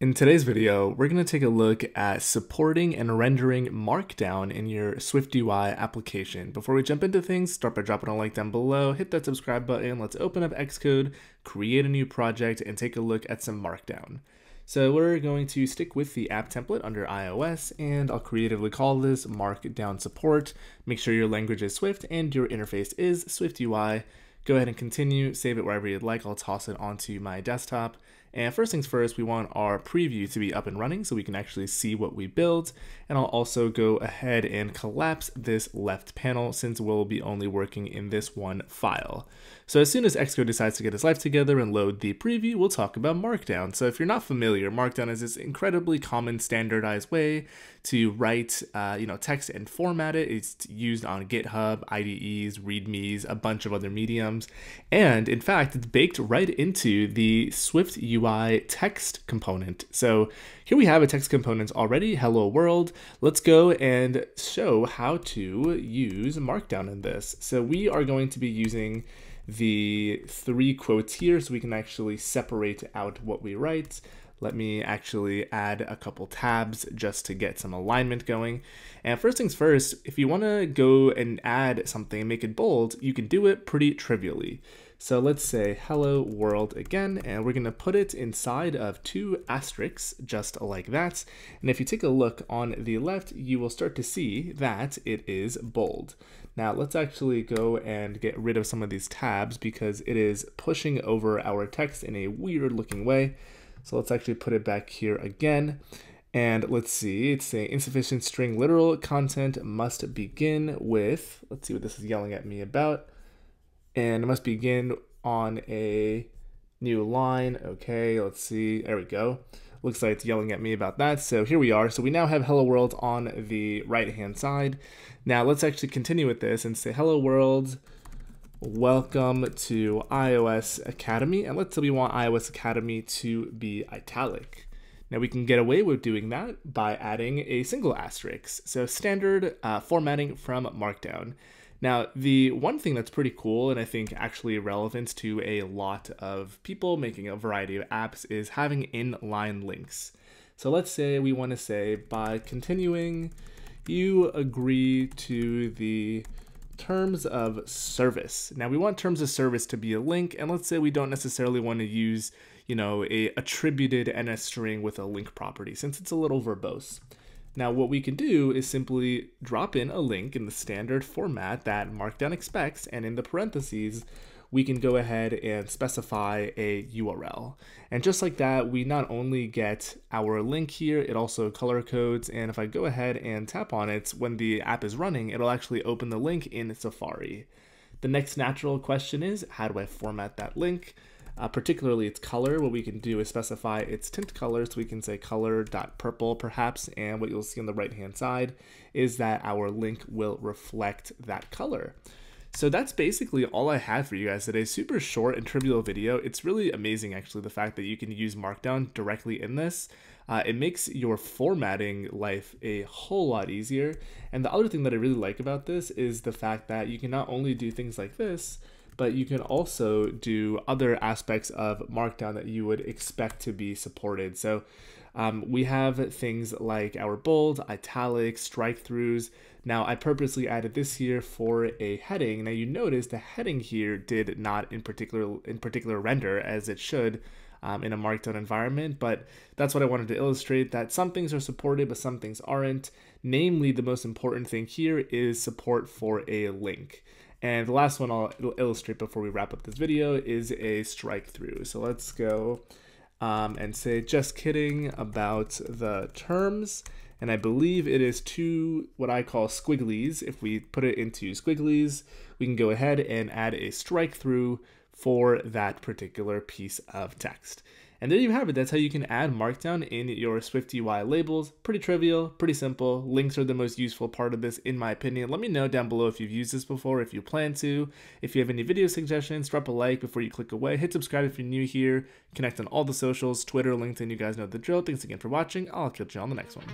In today's video, we're going to take a look at supporting and rendering Markdown in your SwiftUI application. Before we jump into things, start by dropping a like down below, hit that subscribe button, let's open up Xcode, create a new project, and take a look at some Markdown. So we're going to stick with the app template under iOS, and I'll creatively call this Markdown Support. Make sure your language is Swift and your interface is SwiftUI. Go ahead and continue, save it wherever you'd like. I'll toss it onto my desktop. And first things first, we want our preview to be up and running so we can actually see what we build. And I'll also go ahead and collapse this left panel since we'll be only working in this one file. So as soon as Xcode decides to get his life together and load the preview, we'll talk about Markdown. So if you're not familiar, Markdown is this incredibly common standardized way to write, uh, you know, text and format it. It's used on GitHub, IDEs, READMEs, a bunch of other mediums. And in fact, it's baked right into the Swift UI text component. So here we have a text component already, hello world. Let's go and show how to use Markdown in this. So we are going to be using the three quotes here so we can actually separate out what we write. Let me actually add a couple tabs just to get some alignment going. And first things first, if you want to go and add something and make it bold, you can do it pretty trivially. So let's say hello world again, and we're gonna put it inside of two asterisks, just like that. And if you take a look on the left, you will start to see that it is bold. Now let's actually go and get rid of some of these tabs because it is pushing over our text in a weird looking way. So let's actually put it back here again. And let's see, it's saying insufficient string literal content must begin with, let's see what this is yelling at me about and it must begin on a new line. Okay, let's see. There we go. Looks like it's yelling at me about that. So here we are. So we now have hello world on the right hand side. Now let's actually continue with this and say hello world. Welcome to iOS Academy. And let's say we want iOS Academy to be italic. Now we can get away with doing that by adding a single asterisk. So standard uh, formatting from Markdown. Now, the one thing that's pretty cool and I think actually relevant to a lot of people making a variety of apps is having inline links. So let's say we want to say by continuing, you agree to the terms of service. Now we want terms of service to be a link, and let's say we don't necessarily want to use, you know, a attributed NS string with a link property since it's a little verbose. Now what we can do is simply drop in a link in the standard format that Markdown expects, and in the parentheses, we can go ahead and specify a URL. And just like that, we not only get our link here, it also color codes. And if I go ahead and tap on it, when the app is running, it'll actually open the link in Safari. The next natural question is, how do I format that link? uh, particularly its color. What we can do is specify its tint color. So we can say color.purple perhaps. And what you'll see on the right hand side is that our link will reflect that color. So that's basically all I had for you guys today. Super short and trivial video. It's really amazing actually the fact that you can use Markdown directly in this. Uh, it makes your formatting life a whole lot easier. And the other thing that I really like about this is the fact that you can not only do things like this, but you can also do other aspects of Markdown that you would expect to be supported. So um, we have things like our bold, italic, strike throughs. Now I purposely added this here for a heading. Now you notice the heading here did not in particular in particular render as it should um, in a markdown environment, but that's what I wanted to illustrate that some things are supported, but some things aren't. Namely, the most important thing here is support for a link. And the last one I'll illustrate before we wrap up this video is a strike through. So let's go um, and say just kidding about the terms. And I believe it is two what I call squigglies. If we put it into squigglies, we can go ahead and add a strike through for that particular piece of text. And there you have it. That's how you can add Markdown in your Swift UI labels. Pretty trivial, pretty simple. Links are the most useful part of this, in my opinion. Let me know down below if you've used this before, if you plan to. If you have any video suggestions, drop a like before you click away. Hit subscribe if you're new here. Connect on all the socials, Twitter, LinkedIn. You guys know the drill. Thanks again for watching. I'll catch you on the next one.